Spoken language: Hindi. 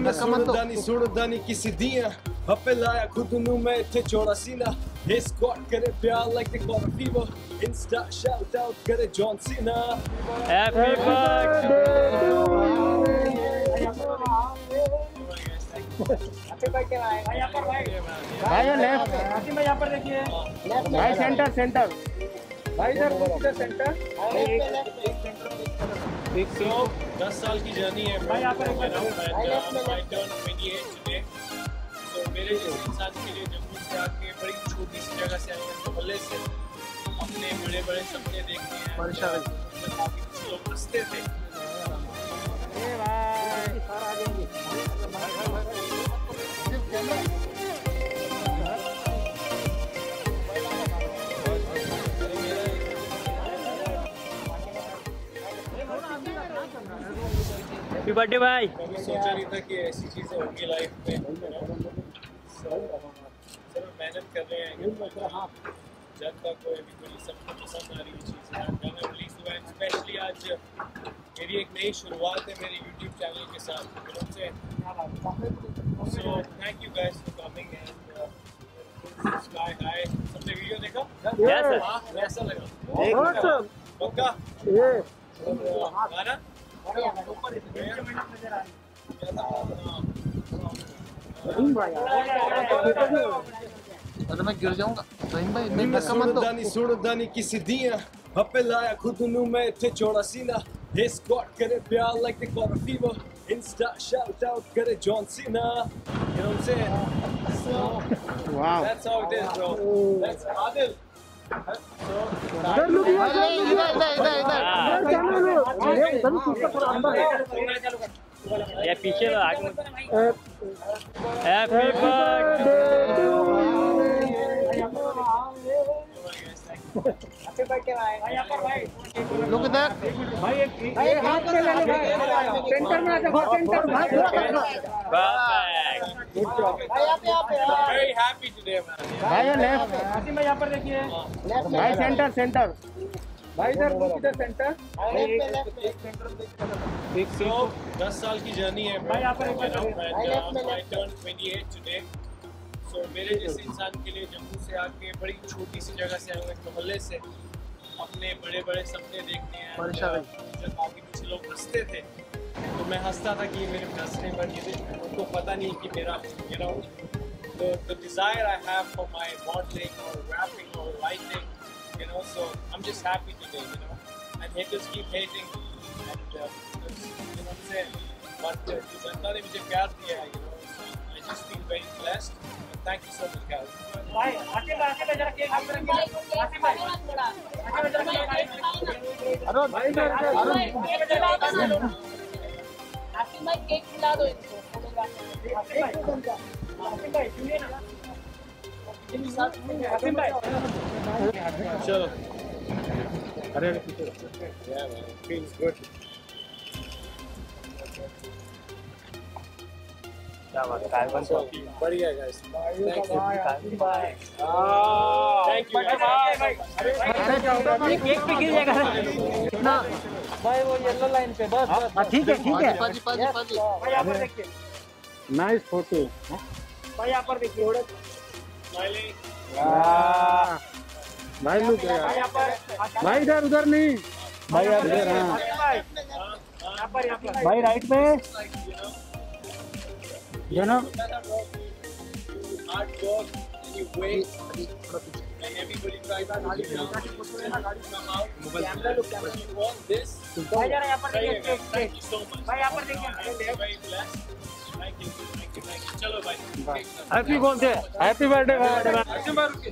ਮੈਂ ਸੁਣਦਾ ਨਹੀਂ ਸੁਣਦਾ ਨਹੀਂ ਕਿਸੇ ਦੀਆਂ ਹੱਪੇ ਲਾਇਆ ਖੁਦ ਨੂੰ ਮੈਂ ਇੱਥੇ ਚੋੜਾ ਸੀਨਾ ਇਹ ਸquad ਕਰੇ ਪਿਆਰ like they got a fever insta shout out ਕਰੇ ਜੌਨ ਸੀਨਾ Happy birthday. भाई लेफ्ट भाई यहाँ पर देखिए भाई सेंटर सेंटर भाई इधर इधर सेंटर So, 10 साल की जर्नी है भाई, यहाँ पर एक मैं minute. I turn 28 today. So, मेरे जैसे इंसान के लिए जम्मू से आके बड़ी छोटी सी जगह से आए हैं मोहल्ले से अपने बड़े बड़े सपने देखने हैं मतलब काफ़ी कुछ लोग हँसते थे Happy birthday भाई. सोचा नहीं था कि ऐसी चीज़ें होंगी लाइफ में। So, मेहनत कर रहे हैं। जनता को अभी बड़ी सबको पसंद आ रही है चीज़ें है स्पेशली आज। मेरी एक नई शुरुआत है मेरे यूट्यूब चैनल के साथ सो। Thank you guys for coming and sky high सबने वीडियो देखा? Sir. हाँ, कैसा लगा। पक्का? अरे मैं गिर जाऊँगा। रहीम भाई मैं तो- किसी दिया हपे लाया खुद नु मैं थे चौड़ा सीना। हे स्क्वाड करे प्यार like the core fever insta shout out करे John Cena. You know what I am saying so wow that's how it is bro that's Adil that's Adil इधर इधर इधर इधर ये पीछे तो आगे मत- Happy birthday. लोग इधर। भाई एक भाई हाथ में ले ले भाई। सेंटर में आ जाओ सेंटर भाई Perfect. very happy today man भाई लेफ़्ट आसिम भाई यहाँ पर देखिए। भाई सेंटर सेंटर भाई इधर इधर सेंटर so 10 साल की जर्नी है भाई, यहाँ पर एक मिनट। टर्न 28 today so मेरे जैसे इंसान के लिए जम्मू से आके बड़ी छोटी सी जगह से आए हुए मोहल्ले से। अपने बड़े बड़े सपने देखने हैं जब काफ़ी कुछ लोग हँसते थे तो मैं हंसता था कि मेरे हंसने पर ये उनको पता नहीं कि मेरा know the, the desire I have for my modeling or rapping or writing you know so I'm just happy today you know and haters keep hating भाई आसिम भाई आसिम भाई जरा केक हाथ में रखिए। आसिम भाई। आसिम जरा केक अरे भाई। इधर इधर आसिम केक खिला दो इनको। बोलेगा भाई। सुनिए ना। चलो। अरे feels good. क्या बात कार्बन कॉपी बढ़िया guys thank you thank you cake पे गिर जाएगा भाई वो येलो लाइन पे बस बस ठीक है ठीक है। पाजी पाजी पाजी। भाई यहाँ पर देखिए। नाइस फ़ोटो भाई यहाँ पर देखिए smiling भाई लुक भाई यहाँ पर भाई इधर उधर नहीं। भाई इधर हाँ। यहाँ पर यहाँ पर। भाई राइट पे। Like You know? hard work and you wait and everybody tries to knock it down. Camera look, camera. You want this? भाई जरा यहाँ पर देखिए स्टेट स्टेट भाई यहाँ पर देखिए भाई bless thank you thank you thank you चलो भाई हैप्पी कौन से हैप्पी बर्थडे भाई हैप्पी बर्थडे